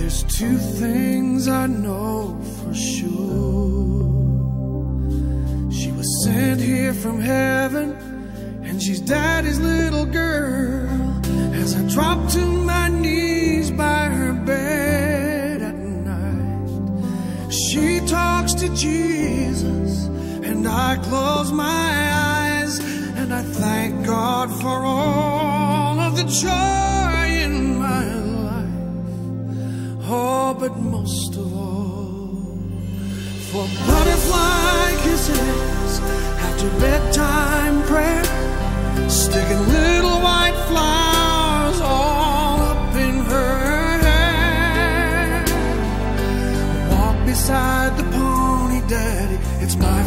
There's two things I know for sure. She was sent here from heaven, and she's daddy's little girl. As I drop to my knees by her bed at night, she talks to Jesus, and I close my eyes, and I thank God for all of the joy but most of all. For butterfly kisses after bedtime prayer, sticking little white flowers all up in her hair. Walk beside the pony daddy, it's my